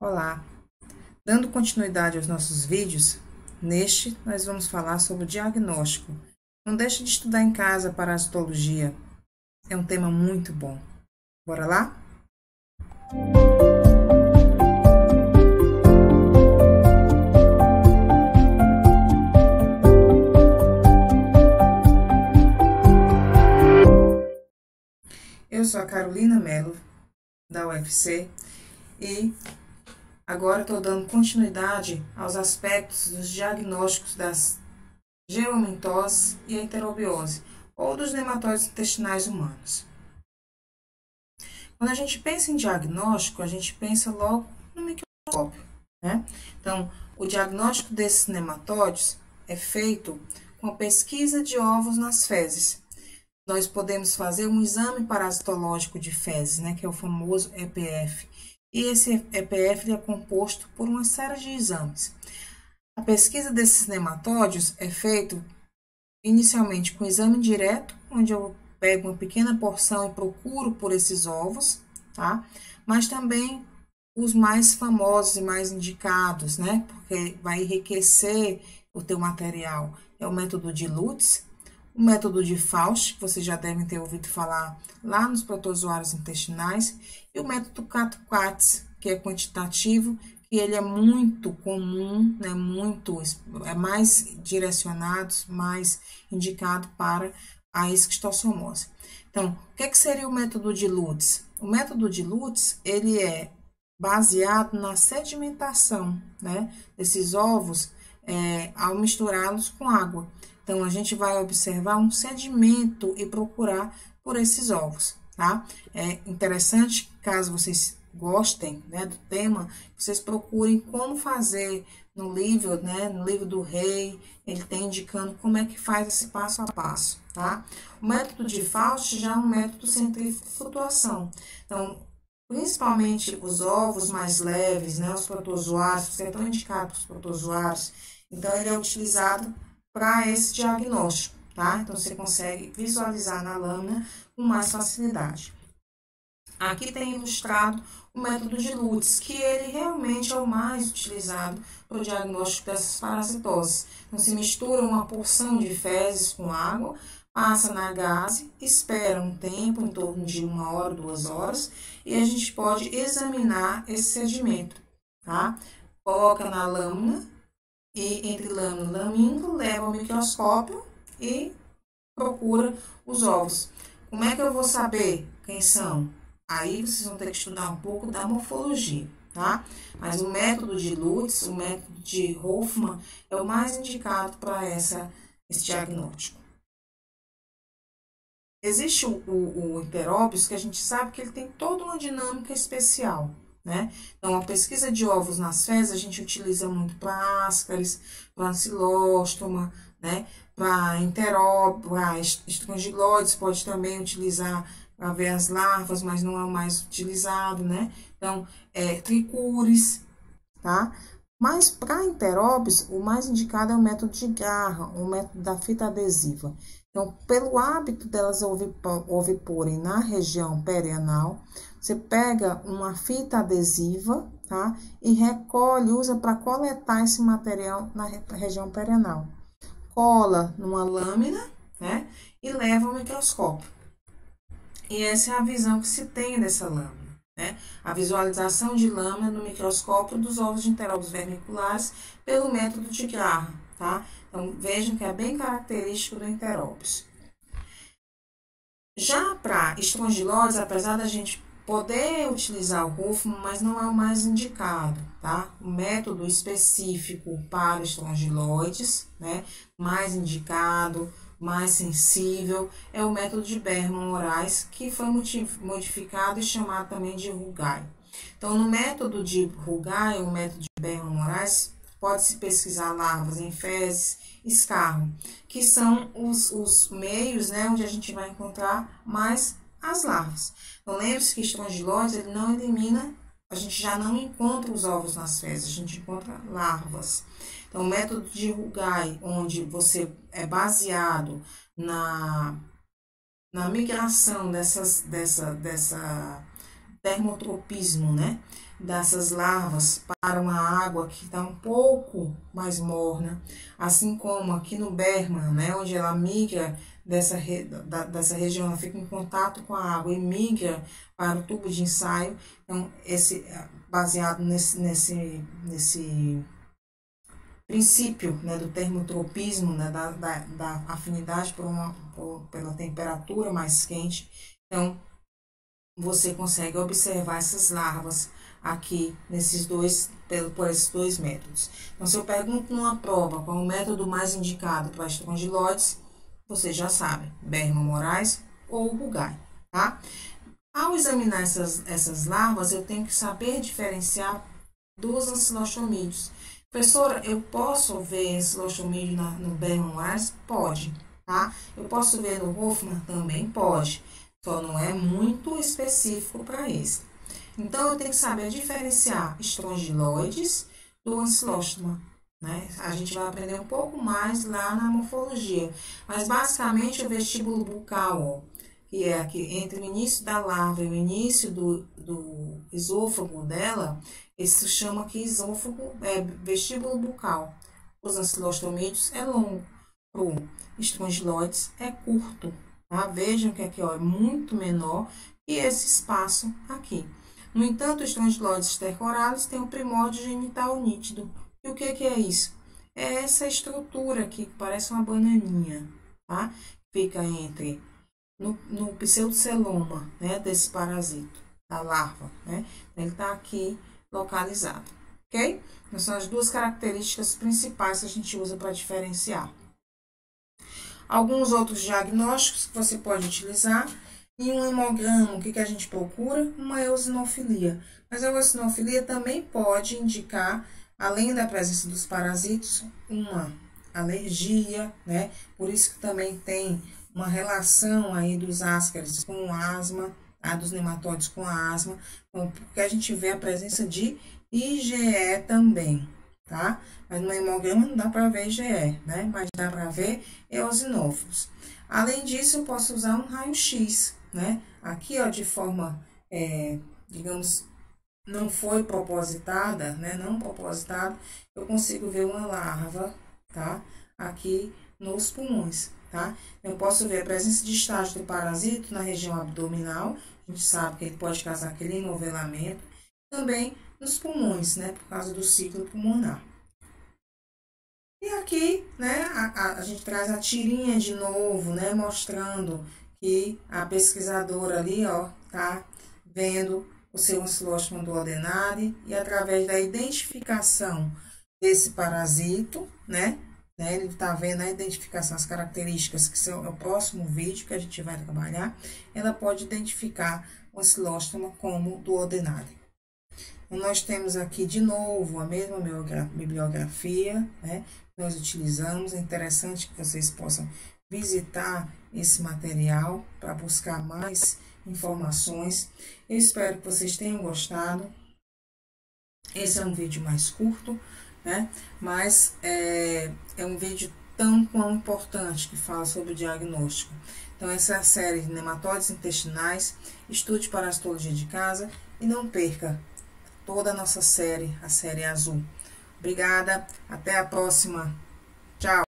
Olá! Dando continuidade aos nossos vídeos, neste nós vamos falar sobre o diagnóstico. Não deixe de estudar em casa parasitologia. É um tema muito bom. Bora lá? Eu sou a Carolina Mello, da UFC, e Agora estou dando continuidade aos aspectos dos diagnósticos das geomentose e enterobiose, ou dos nematóides intestinais humanos. Quando a gente pensa em diagnóstico, a gente pensa logo no microscópio. Né? Então, o diagnóstico desses nematóides é feito com a pesquisa de ovos nas fezes. Nós podemos fazer um exame parasitológico de fezes, né, que é o famoso EPF e esse EPF é composto por uma série de exames. A pesquisa desses nematóides é feita inicialmente com exame direto, onde eu pego uma pequena porção e procuro por esses ovos, tá? Mas também os mais famosos e mais indicados, né? Porque vai enriquecer o teu material. É o método de Lutz, o método de Faust, que vocês já devem ter ouvido falar lá nos protozoários intestinais, e o método Cato-Quatz, que é quantitativo, que ele é muito comum, né, muito, é mais direcionado, mais indicado para a esquistossomose. Então, o que, que seria o método de Lutz? O método de Lutz, ele é baseado na sedimentação, né, desses ovos é, ao misturá-los com água. Então, a gente vai observar um sedimento e procurar por esses ovos, tá? É interessante, caso vocês gostem né, do tema, vocês procurem como fazer no livro, né, no livro do rei, ele tem indicando como é que faz esse passo a passo, tá? O método de Faust já é um método de flutuação. Então, principalmente os ovos mais leves, né, os protozoários, que é tão indicado para os protozoários, então ele é utilizado para esse diagnóstico, tá? Então, você consegue visualizar na lâmina com mais facilidade. Aqui tem ilustrado o método de Lutz, que ele realmente é o mais utilizado para o diagnóstico dessas parasitoses. Então, se mistura uma porção de fezes com água, passa na gase, espera um tempo, em torno de uma hora, duas horas, e a gente pode examinar esse sedimento, tá? Coloca na lâmina e entre lâmina e lamínculo, leva ao microscópio e procura os ovos. Como é que eu vou saber quem são? Aí vocês vão ter que estudar um pouco da morfologia, tá? Mas o método de Lutz, o método de Hoffman, é o mais indicado para esse diagnóstico. Existe o, o, o que a gente sabe que ele tem toda uma dinâmica especial, né? Então, a pesquisa de ovos nas fezes a gente utiliza muito para ascaris, para ancilóstoma, né? Para enteróbio, para estrongiloides, pode também utilizar para ver as larvas, mas não é o mais utilizado, né? Então, é tricures, tá? Mas para enteróbios, o mais indicado é o método de garra, o método da fita adesiva. Então, pelo hábito delas oviporem na região perianal, você pega uma fita adesiva, tá? E recolhe, usa para coletar esse material na região perianal. Cola numa lâmina, né? E leva ao microscópio. E essa é a visão que se tem dessa lâmina. Né? A visualização de lâmina no microscópio dos ovos de enteróbios vermiculares pelo método de Graham. Tá? Então, vejam que é bem característico do enteróbios. Já para estrongilose, apesar da gente poder utilizar o Huffman, mas não é o mais indicado, tá? O método específico para estrongiloides, né? Mais indicado, mais sensível, é o método de Berman-Moraes, que foi modificado e chamado também de Rugai. Então, no método de Rugai, o método de Berman-Moraes, pode-se pesquisar larvas em fezes, escarro, que são os, os meios né, onde a gente vai encontrar mais as larvas. Então, lembre-se que estrongilose ele não elimina, a gente já não encontra os ovos nas fezes, a gente encontra larvas. Então, o método de Rugai, onde você é baseado na, na migração dessas, dessa, dessa dermotropismo, né? dessas larvas para uma água que está um pouco mais morna, assim como aqui no Berman, né, onde ela migra dessa, da, dessa região, ela fica em contato com a água e migra para o tubo de ensaio. Então, esse, baseado nesse, nesse, nesse princípio né, do termotropismo, né, da, da, da afinidade por uma, por, pela temperatura mais quente. Então, você consegue observar essas larvas aqui nesses dois, por esses dois métodos. Então, se eu pergunto numa prova qual é o método mais indicado para estrongiloides, você já sabe, Berman Moraes ou Bugai, tá? Ao examinar essas, essas larvas, eu tenho que saber diferenciar dos ancilostomídeos. Professora, eu posso ver ancilostomídeo no Berman Moraes? Pode, tá? Eu posso ver no Hoffman? Também pode. Só não é muito específico para esse. Então, eu tenho que saber diferenciar estrongiloides do ancilóstoma. Né? A gente vai aprender um pouco mais lá na morfologia. Mas, basicamente, o vestíbulo bucal, ó, que é aqui entre o início da larva e o início do, do esôfago dela, isso chama aqui esôfago, é vestíbulo bucal. Os ancilostomídeos é longo. O estrongiloides é curto. Tá? Vejam que aqui ó, é muito menor que esse espaço aqui. No entanto, os estrongiloides estercorados têm o primórdio genital nítido. E o que, que é isso? É essa estrutura aqui, que parece uma bananinha, tá? Fica entre, no, no pseudoceloma, né, desse parasito, da larva, né? Ele está aqui localizado, ok? Então, são as duas características principais que a gente usa para diferenciar. Alguns outros diagnósticos que você pode utilizar. Em um hemograma, o que, que a gente procura? Uma eosinofilia. Mas a eosinofilia também pode indicar, além da presença dos parasitos, uma alergia, né? Por isso que também tem uma relação aí dos ascaris com asma, tá? dos nematóides com a asma, porque a gente vê a presença de IgE também, tá? Mas no hemograma não dá para ver IgE, né? Mas dá para ver eosinófilos. Além disso, eu posso usar um raio-x, né? Aqui, ó, de forma, é, digamos, não foi propositada, né? Não propositada, eu consigo ver uma larva, tá? Aqui nos pulmões, tá? Eu posso ver a presença de estágio do parasito na região abdominal, a gente sabe que ele pode causar aquele enovelamento, também nos pulmões, né? Por causa do ciclo pulmonar. E aqui, né, a, a, a, gente traz a tirinha de novo, né, mostrando que a pesquisadora ali, ó, tá vendo o seu ancilóstoma do ordenari e através da identificação desse parasito, né, né, ele tá vendo a identificação, as características que são o próximo vídeo que a gente vai trabalhar, ela pode identificar o ancilóstoma como do ordenari. Então, nós temos aqui de novo a mesma bibliografia, né? Nós utilizamos. É interessante que vocês possam visitar esse material para buscar mais informações. Eu espero que vocês tenham gostado. Esse é um vídeo mais curto, né? Mas é, é um vídeo tão quão importante que fala sobre o diagnóstico. Então, essa é a série de nematóides intestinais. Estude parasitologia de casa e não perca toda a nossa série, a série azul. Obrigada, até a próxima. Tchau.